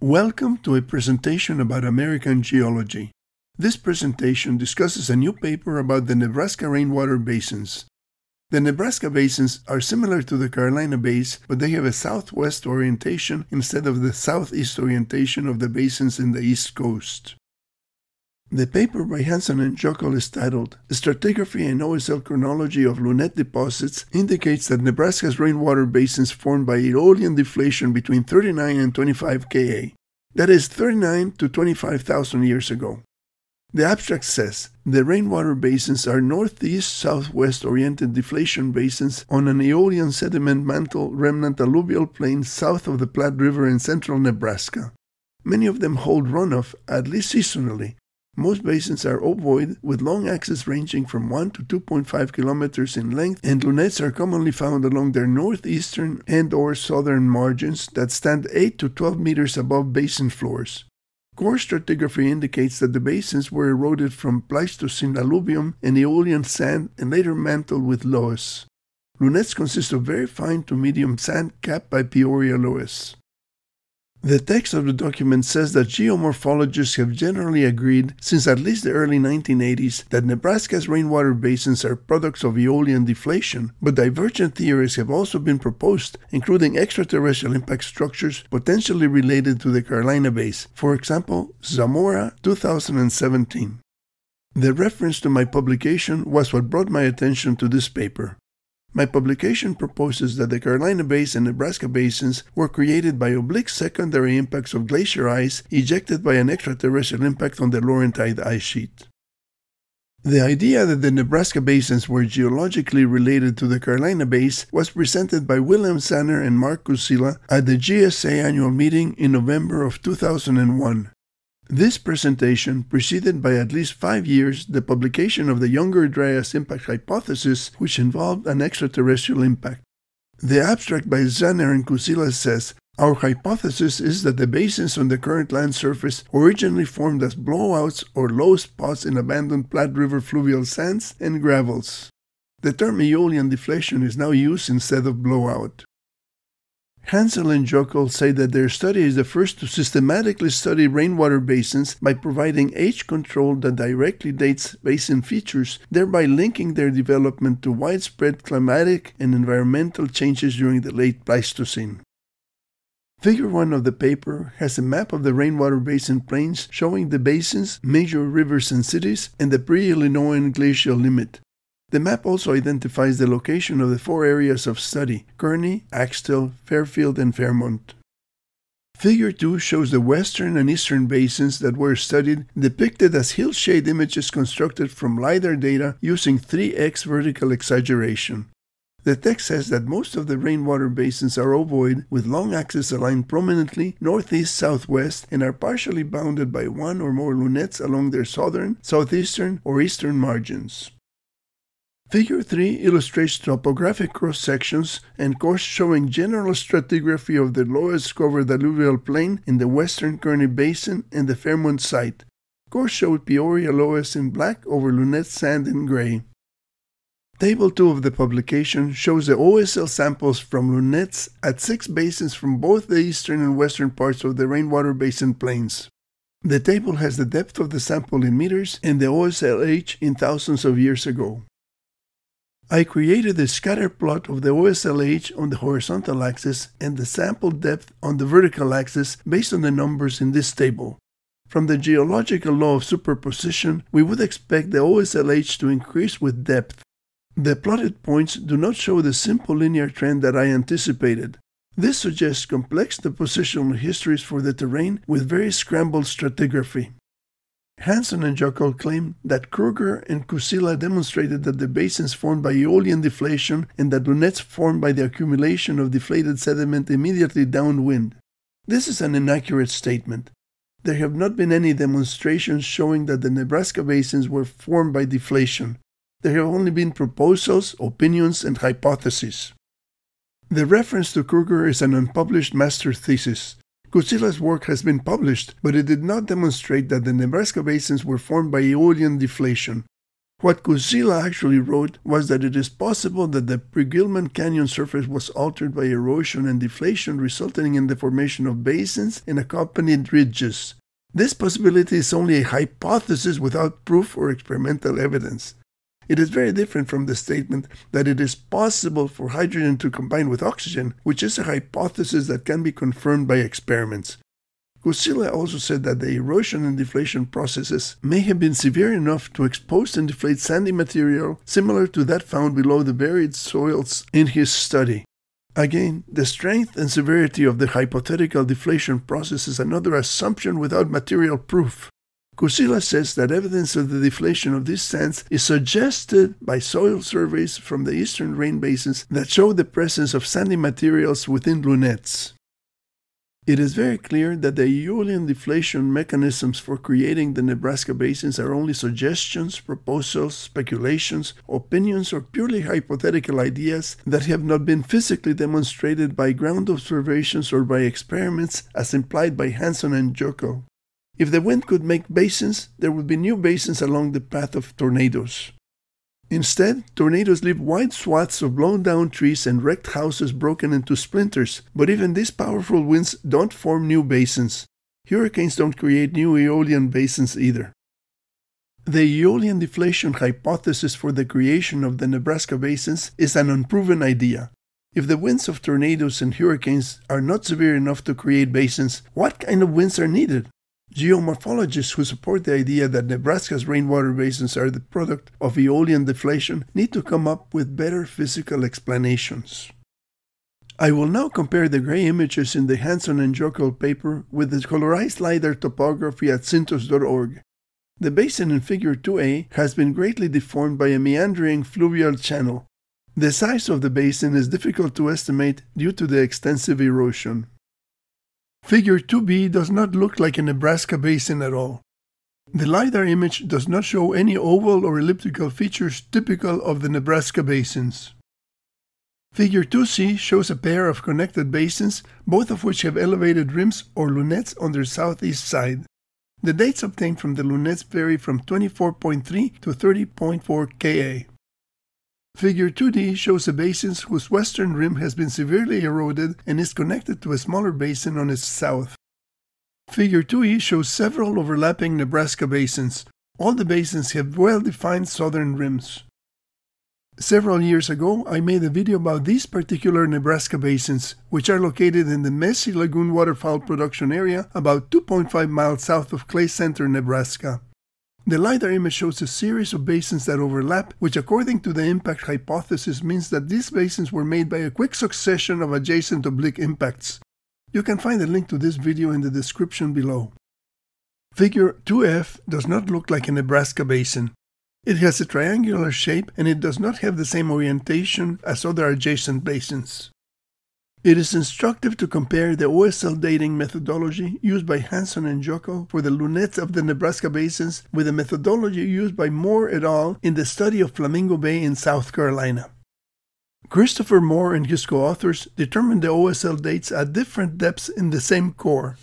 Welcome to a presentation about American geology. This presentation discusses a new paper about the Nebraska rainwater basins. The Nebraska basins are similar to the Carolina Bays, but they have a southwest orientation instead of the southeast orientation of the basins in the East Coast. The paper by Hanson and Joeckel is titled Stratigraphy and OSL Chronology of Lunette Deposits indicates that Nebraska's rainwater basins formed by Aeolian deflation between 39 and 25 Ka. That is 39 to 25,000 years ago. The abstract says the rainwater basins are northeast southwest oriented deflation basins on an Aeolian sediment mantle remnant alluvial plain south of the Platte River in central Nebraska. Many of them hold runoff, at least seasonally, most basins are ovoid with long axes ranging from 1 to 2.5 kilometers in length and lunettes are commonly found along their northeastern and or southern margins that stand 8 to 12 meters above basin floors. Core stratigraphy indicates that the basins were eroded from Pleistocene alluvium and Aeolian sand and later mantled with loess. Lunettes consist of very fine to medium sand capped by Peoria loess. The text of the document says that geomorphologists have generally agreed since at least the early 1980s that Nebraska's rainwater basins are products of Aeolian deflation, but divergent theories have also been proposed, including extraterrestrial impact structures potentially related to the Carolina Bays, for example, Zamora 2017. The reference to my publication was what brought my attention to this paper. My publication proposes that the Carolina Basin and Nebraska basins were created by oblique secondary impacts of glacier ice ejected by an extraterrestrial impact on the Laurentide ice sheet. The idea that the Nebraska basins were geologically related to the Carolina Bays was presented by William Zanner and Mark Kuzila at the GSA annual meeting in November of 2001. This presentation preceded by at least five years the publication of the Younger Dryas impact hypothesis, which involved an extraterrestrial impact. The abstract by Zanner and Kuzila says our hypothesis is that the basins on the current land surface originally formed as blowouts or low spots in abandoned Platte River fluvial sands and gravels. The term Aeolian deflation is now used instead of blowout. Hanson and Joeckel say that their study is the first to systematically study rainwater basins by providing age control that directly dates basin features, thereby linking their development to widespread climatic and environmental changes during the late Pleistocene. Figure 1 of the paper has a map of the rainwater basin plains showing the basins, major rivers and cities, and the pre Illinoisan glacial limit. The map also identifies the location of the four areas of study Kearney, Axtell, Fairfield, and Fairmont. Figure 2 shows the western and eastern basins that were studied depicted as hillshade images constructed from LIDAR data using 3x vertical exaggeration. The text says that most of the rainwater basins are ovoid with long axes aligned prominently northeast southwest and are partially bounded by one or more lunettes along their southern, southeastern, or eastern margins. Figure 3 illustrates topographic cross sections and cores showing general stratigraphy of the lowest covered alluvial plain in the western Kearney Basin and the Fairmont site. Cores showed Peoria loess in black over Lunette sand in gray. Table 2 of the publication shows the OSL samples from lunettes at six basins from both the eastern and western parts of the rainwater basin plains. The table has the depth of the sample in meters and the OSL age in thousands of years ago. I created a scatter plot of the OSL age on the horizontal axis and the sample depth on the vertical axis based on the numbers in this table. From the geological law of superposition, we would expect the OSL age to increase with depth. The plotted points do not show the simple linear trend that I anticipated. This suggests complex depositional histories for the terrain with very scrambled stratigraphy. Hanson and Joeckel claim that Kruger and Kuzila demonstrated that the basins formed by Aeolian deflation and that lunettes formed by the accumulation of deflated sediment immediately downwind. This is an inaccurate statement. There have not been any demonstrations showing that the Nebraska basins were formed by deflation. There have only been proposals, opinions, and hypotheses. The reference to Kruger is an unpublished master thesis. Kuzila's work has been published, but it did not demonstrate that the Nebraska basins were formed by Aeolian deflation. What Kuzila actually wrote was that it is possible that the pre-Gilman Canyon surface was altered by erosion and deflation resulting in the formation of basins and accompanied ridges. This possibility is only a hypothesis without proof or experimental evidence. It is very different from the statement that it is possible for hydrogen to combine with oxygen, which is a hypothesis that can be confirmed by experiments. Kuzila also said that the erosion and deflation processes may have been severe enough to expose and deflate sandy material similar to that found below the buried soils in his study. Again, the strength and severity of the hypothetical deflation process is another assumption without material proof. Kuzila says that evidence of the deflation of these sands is suggested by soil surveys from the eastern rain basins that show the presence of sandy materials within lunettes. It is very clear that the Aeolian deflation mechanisms for creating the Nebraska basins are only suggestions, proposals, speculations, opinions, or purely hypothetical ideas that have not been physically demonstrated by ground observations or by experiments as implied by Hanson and Joeckel. If the wind could make basins, there would be new basins along the path of tornadoes. Instead, tornadoes leave wide swaths of blown down trees and wrecked houses broken into splinters, but even these powerful winds don't form new basins. Hurricanes don't create new Aeolian basins either. The Aeolian deflation hypothesis for the creation of the Nebraska basins is an unproven idea. If the winds of tornadoes and hurricanes are not severe enough to create basins, what kind of winds are needed? Geomorphologists who support the idea that Nebraska's rainwater basins are the product of aeolian deflation need to come up with better physical explanations. I will now compare the gray images in the Hanson and Joeckel paper with the colorized LiDAR topography at cintos.org. The basin in Figure 2a has been greatly deformed by a meandering fluvial channel. The size of the basin is difficult to estimate due to the extensive erosion. Figure 2b does not look like a Nebraska basin at all. The LiDAR image does not show any oval or elliptical features typical of the Nebraska basins. Figure 2c shows a pair of connected basins, both of which have elevated rims or lunettes on their southeast side. The dates obtained from the lunettes vary from 24.3 to 30.4 Ka. Figure 2D shows a basin whose western rim has been severely eroded and is connected to a smaller basin on its south. Figure 2E shows several overlapping Nebraska basins. All the basins have well-defined southern rims. Several years ago, I made a video about these particular Nebraska basins, which are located in the Massie Lagoon waterfowl production area about 2.5 miles south of Clay Center, Nebraska. The LiDAR image shows a series of basins that overlap, which according to the impact hypothesis means that these basins were made by a quick succession of adjacent oblique impacts. You can find a link to this video in the description below. Figure 2F does not look like a Nebraska basin. It has a triangular shape and it does not have the same orientation as other adjacent basins. It is instructive to compare the OSL dating methodology used by Hanson and Joeckel for the lunettes of the Nebraska basins with the methodology used by Moore et al. in the study of Flamingo Bay in South Carolina. Christopher Moore and his co-authors determined the OSL dates at different depths in the same core.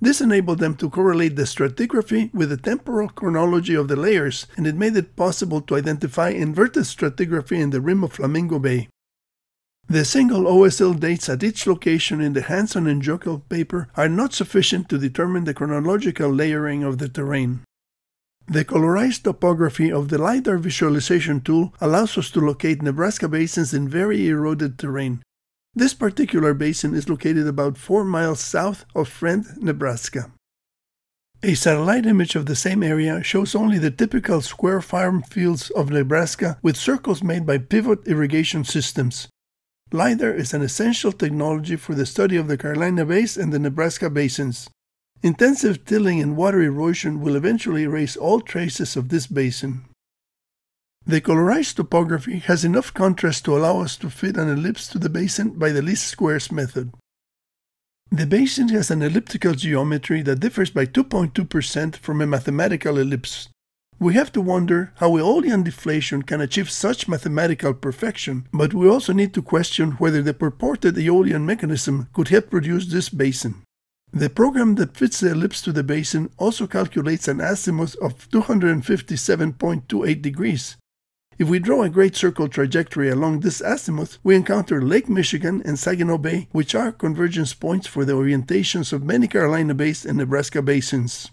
This enabled them to correlate the stratigraphy with the temporal chronology of the layers, and it made it possible to identify inverted stratigraphy in the rim of Flamingo Bay. The single OSL dates at each location in the Hanson and Joeckel paper are not sufficient to determine the chronological layering of the terrain. The colorized topography of the LiDAR visualization tool allows us to locate Nebraska basins in very eroded terrain. This particular basin is located about 4 miles south of Friend, Nebraska. A satellite image of the same area shows only the typical square farm fields of Nebraska with circles made by pivot irrigation systems. LiDAR is an essential technology for the study of the Carolina Basin and the Nebraska basins. Intensive tilling and water erosion will eventually erase all traces of this basin. The colorized topography has enough contrast to allow us to fit an ellipse to the basin by the least squares method. The basin has an elliptical geometry that differs by 2.2% from a mathematical ellipse. We have to wonder how Aeolian deflation can achieve such mathematical perfection, but we also need to question whether the purported Aeolian mechanism could have produced this basin. The program that fits the ellipse to the basin also calculates an azimuth of 257.28 degrees. If we draw a great circle trajectory along this azimuth, we encounter Lake Michigan and Saginaw Bay, which are convergence points for the orientations of many Carolina Bays and Nebraska basins.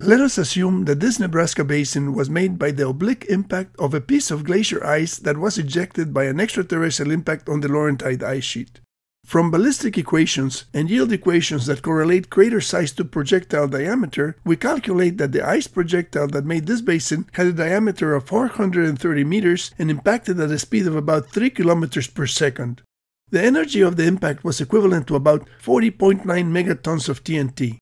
Let us assume that this Nebraska basin was made by the oblique impact of a piece of glacier ice that was ejected by an extraterrestrial impact on the Laurentide ice sheet. From ballistic equations and yield equations that correlate crater size to projectile diameter, we calculate that the ice projectile that made this basin had a diameter of 430 meters and impacted at a speed of about 3 kilometers per second. The energy of the impact was equivalent to about 40.9 megatons of TNT.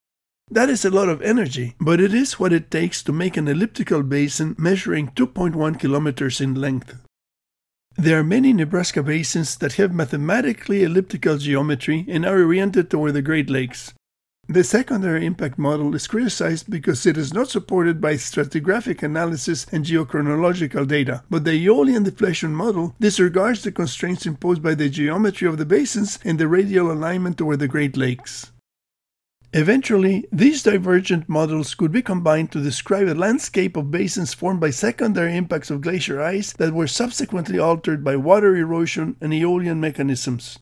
That is a lot of energy, but it is what it takes to make an elliptical basin measuring 2.1 kilometers in length. There are many Nebraska basins that have mathematically elliptical geometry and are oriented toward the Great Lakes. The secondary impact model is criticized because it is not supported by stratigraphic analysis and geochronological data, but the Aeolian deflation model disregards the constraints imposed by the geometry of the basins and the radial alignment toward the Great Lakes. Eventually, these divergent models could be combined to describe a landscape of basins formed by secondary impacts of glacier ice that were subsequently altered by water erosion and aeolian mechanisms.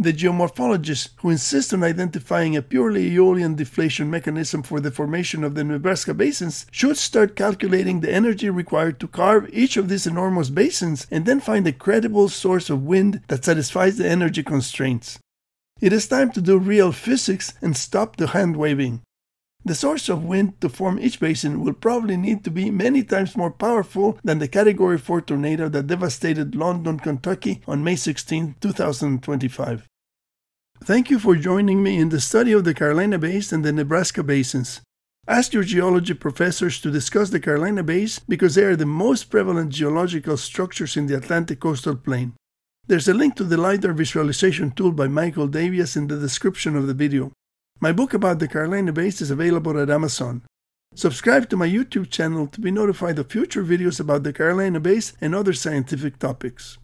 The geomorphologists who insist on identifying a purely aeolian deflation mechanism for the formation of the Nebraska basins should start calculating the energy required to carve each of these enormous basins and then find a credible source of wind that satisfies the energy constraints. It is time to do real physics and stop the hand waving. The source of wind to form each basin will probably need to be many times more powerful than the Category 4 tornado that devastated London, Kentucky on May 16, 2025. Thank you for joining me in the study of the Carolina Bays and the Nebraska basins. Ask your geology professors to discuss the Carolina Bays because they are the most prevalent geological structures in the Atlantic coastal plain. There's a link to the LiDAR visualization tool by Michael Davias in the description of the video. My book about the Carolina Bays is available at Amazon. Subscribe to my YouTube channel to be notified of future videos about the Carolina Bays and other scientific topics.